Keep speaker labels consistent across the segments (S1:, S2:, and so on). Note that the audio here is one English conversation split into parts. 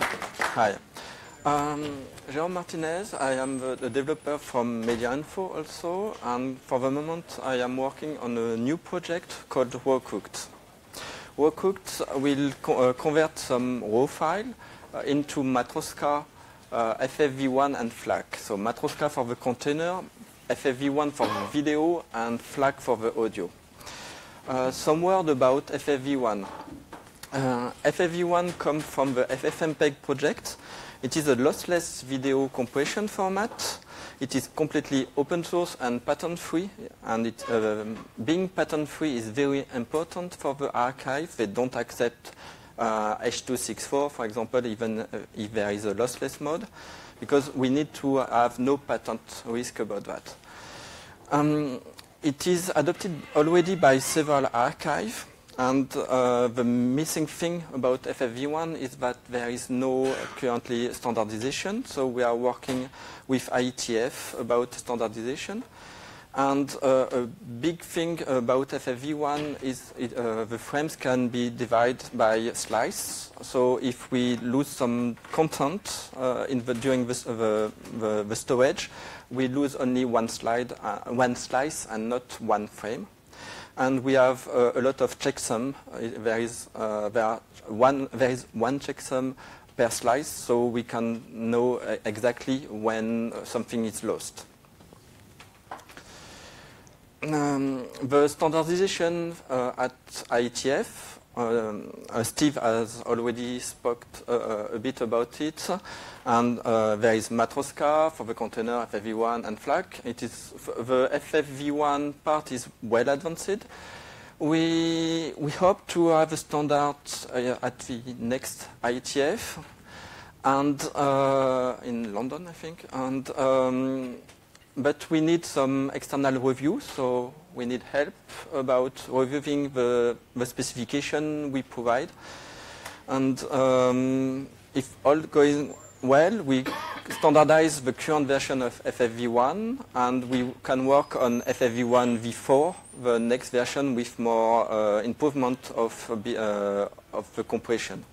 S1: Hi. Um, Martinez, I am the, the developer from MediaInfo also, and for the moment I am working on a new project called RawCooked. RawCooked will co uh, convert some raw file uh, into Matroska, uh, FFV1 and FLAC. So Matroska for the container, FFV1 for the video, and FLAC for the audio. Uh, some word about FFV1. Uh, FFV1 comes from the FFmpeg project. It is a lossless video compression format. It is completely open source and patent free. And it, uh, being patent free is very important for the archive. They don't accept uh, H.264, for example, even uh, if there is a lossless mode, because we need to have no patent risk about that. Um, it is adopted already by several archives. And uh, the missing thing about FFV1 is that there is no currently standardization. So we are working with IETF about standardization. And uh, a big thing about FFV1 is it, uh, the frames can be divided by slice. So if we lose some content uh, in the, during this, the, the, the, storage, we lose only one slide, uh, one slice, and not one frame and we have uh, a lot of checksum. Uh, there is uh, there one there is one checksum per slice, so we can know uh, exactly when something is lost. Um, the standardization uh, at IETF um, uh, Steve has already spoke uh, a bit about it, and uh, there is Matroska for the container FFV1 and FLAC. It is the FFV1 part is well advanced. We we hope to have a standard uh, at the next IETF, and uh, in London, I think, and. Um, but we need some external review, so we need help about reviewing the, the specification we provide. And um, if all going well, we standardize the current version of FFV1, and we can work on FFV1 v4, the next version with more uh, improvement of, uh, of the compression.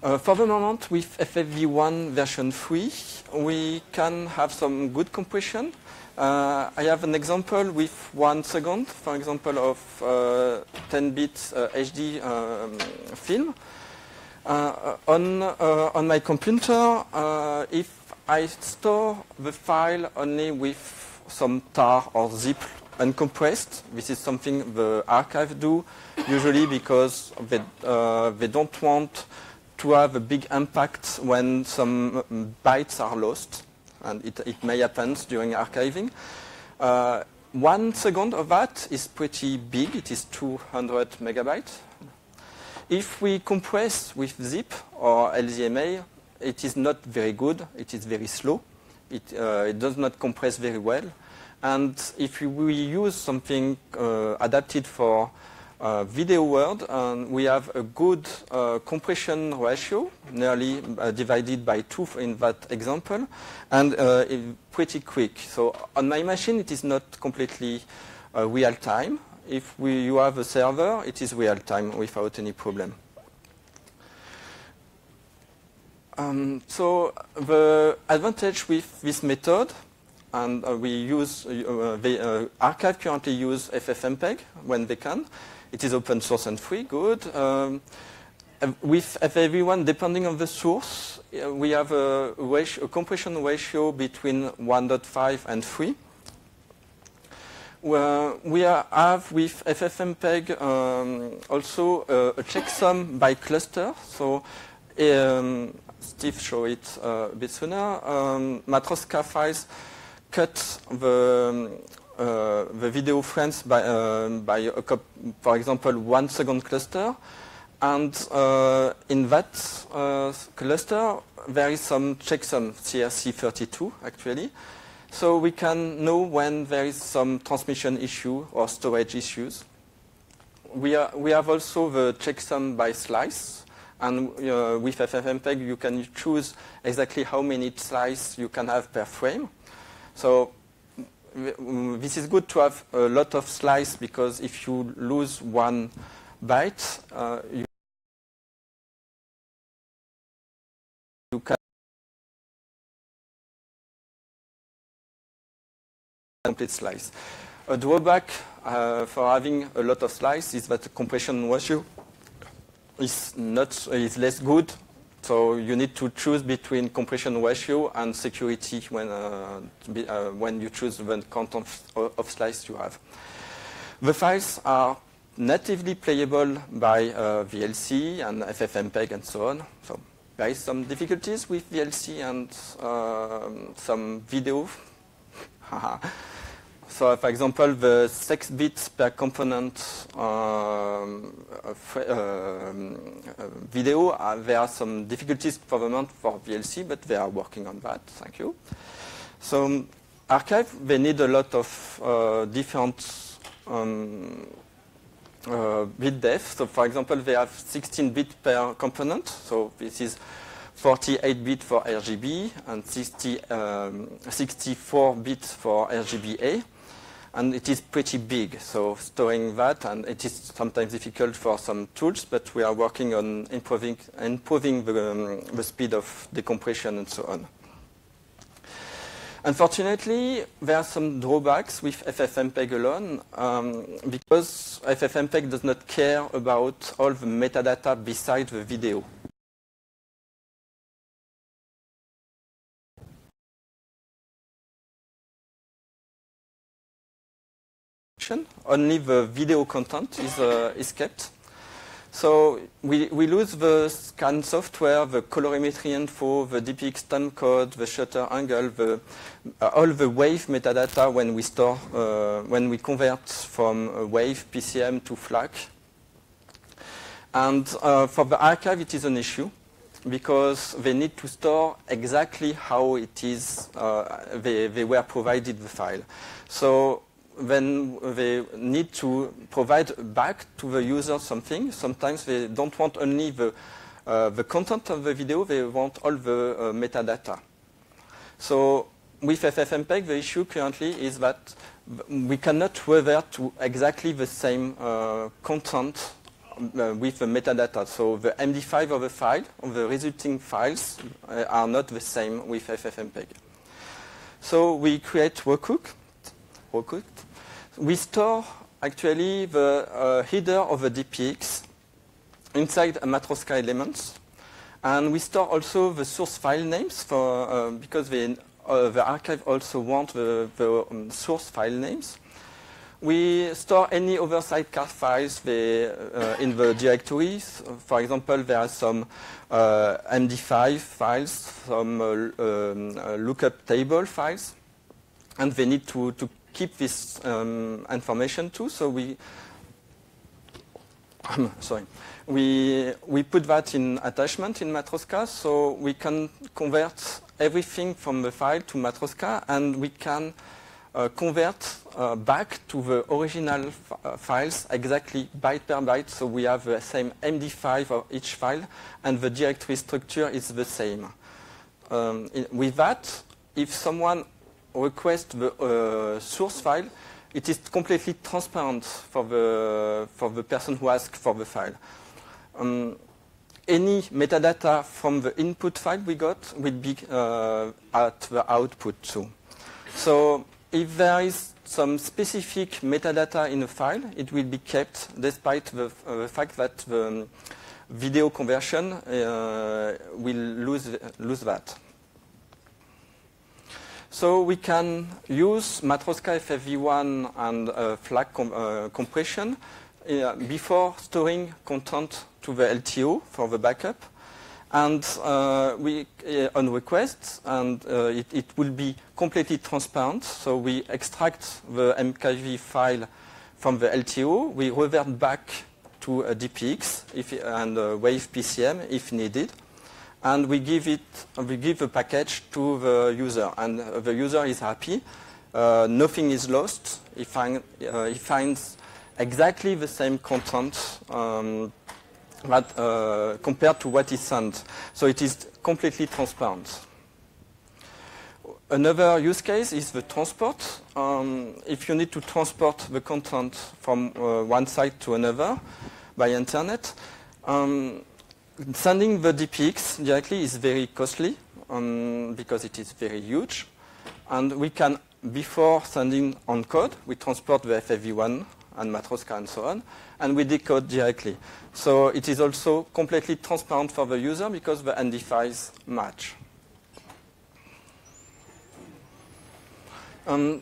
S1: Uh, for the moment, with FFV1 version 3, we can have some good compression. Uh, I have an example with one second, for example, of uh, 10 bits HD um, film. Uh, on, uh, on my computer, uh, if I store the file only with some tar or zip uncompressed, this is something the archive do, usually because they, they don't want to have a big impact when some bytes are lost, and it, it may happen during archiving. Uh, one second of that is pretty big, it is 200 megabytes. If we compress with zip or LZMA, it is not very good, it is very slow, it, uh, it does not compress very well. And if we use something uh, adapted for uh, video world, and we have a good uh, compression ratio, nearly uh, divided by two in that example, and uh, pretty quick. So on my machine, it is not completely uh, real time. If we, you have a server, it is real time without any problem. Um, so the advantage with this method and uh, we use, uh, the uh, archive currently use FFmpeg when they can, it is open source and free, good. Um, with FFV1, depending on the source, uh, we have a, ratio, a, compression ratio between 1.5 and 3. Where we are, have with FFmpeg um, also uh, a checksum by cluster. So um, Steve showed it uh, a bit sooner. Um, Matroska files cut the uh, the video frames by, uh, by for example, one second cluster. And uh, in that cluster, there is some checksum, CRC32 actually. So we can know when there is some transmission issue or storage issues. We, are, we have also the checksum by slice. And uh, with FFmpeg, you can choose exactly how many slices you can have per frame. So mm, this is good to have a lot of slices because if you lose one byte, uh, you, you can complete slice. A drawback uh, for having a lot of slices is that the compression ratio is not is less good so you need to choose between compression ratio and security when uh, be, uh, when you choose the content of, of slice you have. The files are natively playable by uh, VLC and FFmpeg and so on. So there is some difficulties with VLC and uh, some video. so for example, the 6 bits per component um, uh, video, uh, there are some difficulties for the moment for VLC, but they are working on that. Thank you. So archive, they need a lot of uh, different um, uh, bit depth. So for example, they have 16 bit per component. So this is 48 bit for RGB and 60, um, 64 bit for RGBA. And it is pretty big, so storing that, and it is sometimes difficult for some tools, but we are working on improving, improving the, um, the speed of decompression and so on. Unfortunately, there are some drawbacks with FFmpeg alone um, because FFmpeg does not care about all the metadata beside the video. Only the video content is, uh, is kept. So we, we lose the scan software, the colorimetry info, the DPX time code, the shutter angle, the, uh, all the wave metadata when we store, uh, when we convert from wave PCM to FLAC. And uh, for the archive, it is an issue because they need to store exactly how it is uh, they, they were provided the file. So when they need to provide back to the user something, sometimes they don't want only the, uh, the content of the video, they want all the uh, metadata. So with FFmpeg, the issue currently is that we cannot revert to exactly the same uh, content uh, with the metadata. So the MD5 of the file, of the resulting files, uh, are not the same with FFmpeg. So we create Rockook, RawCooked, we store actually the uh, header of the DPX inside a Matroska elements. And we store also the source file names for, uh, because the, uh, the archive also want the, the um, source file names. We store any other sidecar files uh, in the directories. For example, there are some uh, MD5 files, some uh, um, lookup table files, and they need to, to keep this um, information too. So we, sorry, we we put that in attachment in Matroska, so we can convert everything from the file to Matroska, and we can uh, convert uh, back to the original uh, files exactly byte per byte. So we have the same MD5 of each file, and the directory structure is the same. Um, in, with that, if someone request the uh, source file, it is completely transparent for the, for the person who asks for the file. Um, any metadata from the input file we got will be uh, at the output too. So if there is some specific metadata in a file, it will be kept despite the, uh, fact that the um, video conversion uh, will lose, lose that. So we can use Matroska FFV1 and uh, FLAC com uh, compression uh, before storing content to the LTO for the backup. And uh, we, uh, on request, and uh, it, it, will be completely transparent. So we extract the MKV file from the LTO. We revert back to DPX if, and Wave PCM if needed and we give it, we give the package to the user, and the user is happy. Uh, nothing is lost. He, find, uh, he, finds exactly the same content um, that, uh, compared to what he sent. So it is completely transparent. Another use case is the transport. Um, if you need to transport the content from uh, one site to another by internet, um, sending the DPX directly is very costly um, because it is very huge. And we can before sending on code, we transport the FFV1 and Matroska and so on, and we decode directly. So it is also completely transparent for the user because the MD5s match. Um,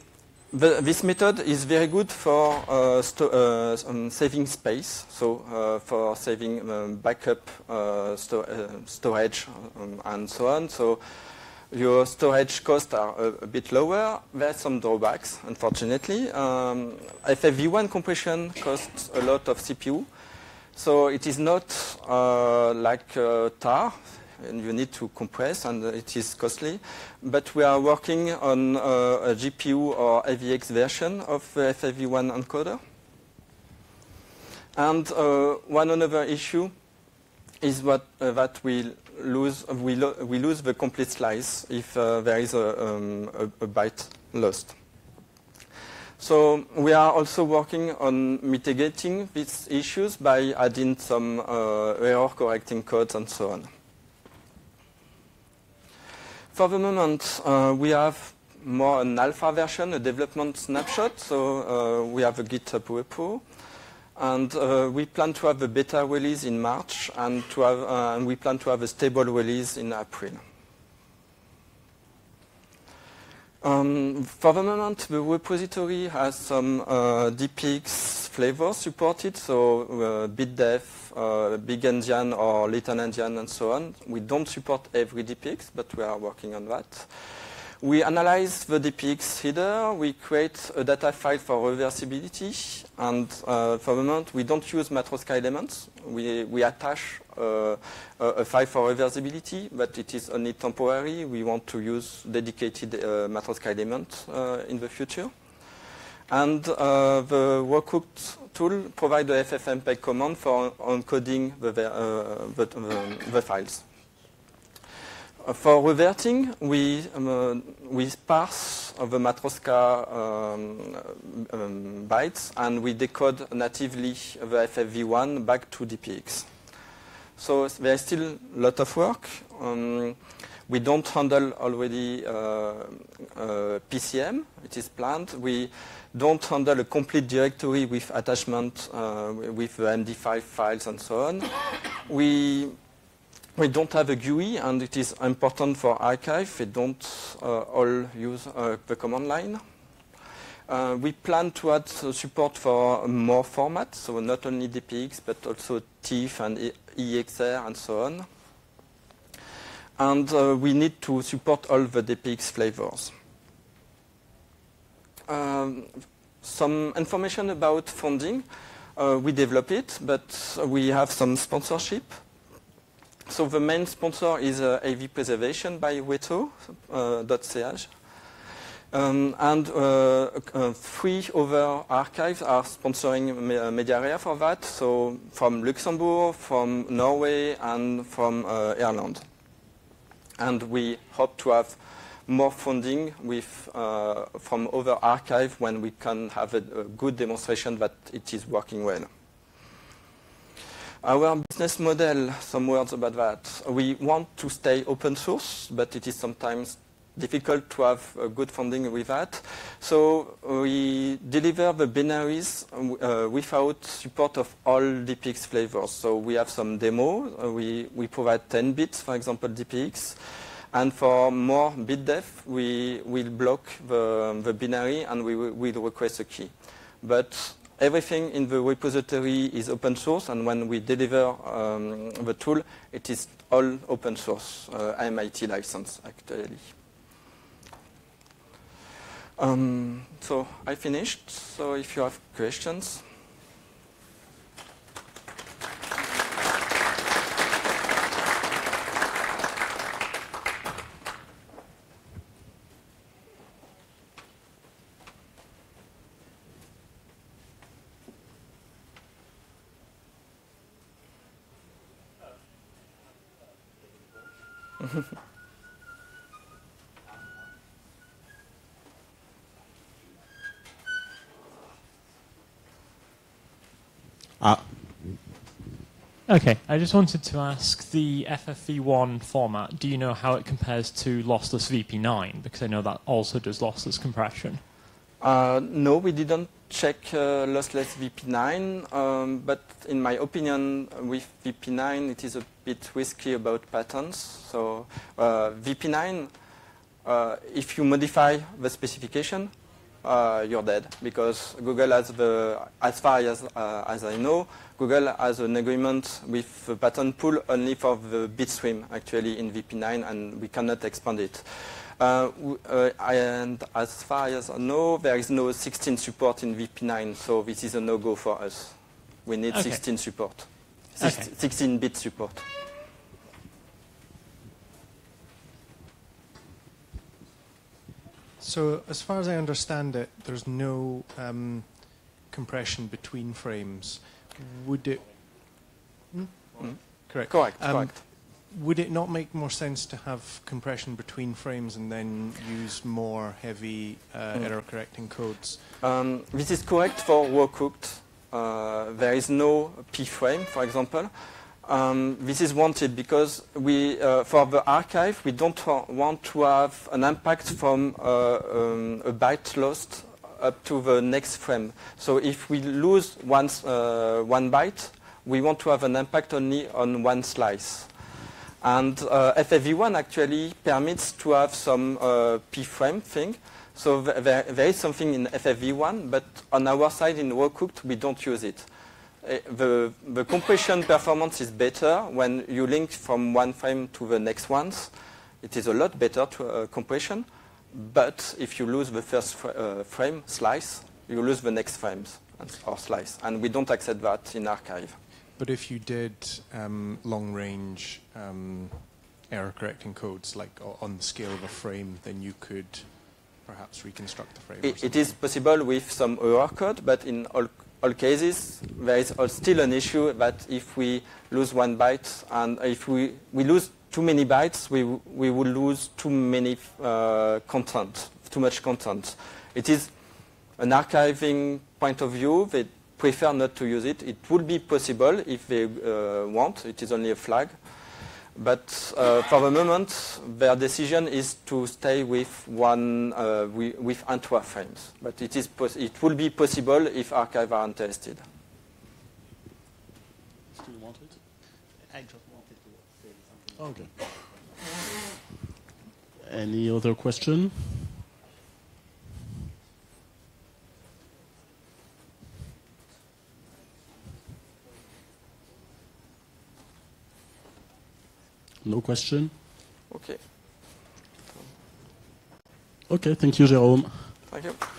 S1: the, this method is very good for uh, uh, um, saving space, so uh, for saving um, backup uh, sto uh, storage um, and so on. So your storage costs are a, a, bit lower. There are some drawbacks, unfortunately. Um, FFV1 compression costs a lot of CPU. So it is not uh, like TAR, and you need to compress, and it is costly. But we are working on uh, a GPU or AVX version of the FFV1 encoder. And uh, one another issue is what, uh, that we lose, we, lo we lose the complete slice if uh, there is a, um, a, a byte lost. So we are also working on mitigating these issues by adding some uh, error correcting codes and so on. For the moment, uh, we have more an alpha version, a development snapshot. So uh, we have a GitHub repo. And uh, we plan to have a beta release in March, and, to have, uh, we plan to have a stable release in April. Um, for the moment, the repository has some uh, DPX flavors supported, so uh, uh, Big Endian or Little Endian and so on. We don't support every DPX, but we are working on that. We analyze the DPX header, we create a data file for reversibility, and uh, for the moment we don't use Matroska elements. We, we attach uh, a, a, file for reversibility, but it is only temporary. We want to use dedicated uh, Matroska element uh, in the future. And uh, the RawCooked tool provides the FFmpeg command for encoding the, uh, the, the files. Uh, for reverting, we, um, uh, we parse the Matroska um, um, bytes and we decode natively the FFV1 back to DPX. So there is still a lot of work. We don't handle already uh, uh, PCM, it is planned. We don't handle a complete directory with attachment uh, with the MD5 files and so on. we we don't have a GUI, and it is important for archive. They don't uh, all use uh, the command line. Uh, we plan to add support for more formats, so not only DPX, but also TIFF and EXR and so on. And uh, we need to support all the DPX flavors. Um, some information about funding. Uh, we develop it, but we have some sponsorship. So the main sponsor is uh, AV Preservation by reto.ch. Uh, um, and uh, uh, three other archives are sponsoring MediaArea for that, so from Luxembourg, from Norway, and from Ireland. And we hope to have more funding with, uh, from other archives when we can have a, a good demonstration that it is working well. Our business model, some words about that. We want to stay open source, but it is sometimes difficult to have uh, good funding with that. So we deliver the binaries uh, without support of all DPX flavors. So we have some demo. Uh, we, we provide 10 bits, for example, DPX. And for more bit depth, we will block the, the binary and we will request a key. But everything in the repository is open source, and when we deliver um, the tool, it is all open source, uh, MIT license, actually. Um, so I finished, so if you have questions.
S2: Okay, I just wanted to ask the FFV1 format, do you know how it compares to lossless VP9? Because I know that also does lossless compression.
S1: Uh, no, we didn't check uh, lossless VP9, um, but in my opinion, with VP9, it is a bit risky about patterns. So uh, VP9, uh, if you modify the specification, uh, you're dead because Google has the, as far as, uh, as I know, Google has an agreement with the patent pool only for the bitstream actually in VP9 and we cannot expand it. Uh, uh, and as far as I know, there is no 16 support in VP9, so this is a no-go for us. We need
S2: Okay.
S1: 16 support, 16-bit support.
S3: So, as far as I understand it, there's no um, compression between frames. Would it? Hmm?
S1: Hmm.
S3: Correct.
S1: Correct,
S3: Um,
S1: correct.
S3: Would it not make more sense to have compression between frames and then use more heavy uh,
S1: Mm.
S3: error-correcting codes?
S1: Um, this is correct for RawCooked. Uh, there is no P frame, for example. Um, this is wanted because we, uh, for the archive, we don't want to have an impact from uh, um, a byte lost up to the next frame. So if we lose one, uh, one byte, we want to have an impact only on one slice. And uh, FFV1 actually permits to have some uh, P-frame thing. So th- there, there is something in FFV1, but on our side in RawCooked, we don't use it. Uh, the, the compression performance is better when you link from one frame to the next ones. It is a lot better to uh, compression, but if you lose the first fr- uh, frame slice, you lose the next frames or slice, and we don't accept that in archive.
S3: But if you did um, long-range um, error-correcting codes, like on the scale of a frame, then you could perhaps reconstruct the frame.
S1: It, it is possible with some error code, but in all, all cases, there is still an issue that if we lose one byte and if we, we lose too many bytes, we, we will lose too many uh, content, too much content. It is an archiving point of view. They prefer not to use it. It would be possible if they uh, want. It is only a flag. But uh, for the moment, their decision is to stay with one uh, wi- with Antwerp frames. But it is pos- it will be possible if archive are interested.
S4: Still want it?
S5: I just wanted to say something.
S4: Okay. Any other question? No question?
S1: Okay.
S4: Okay, thank you, Jérôme.
S1: Thank you.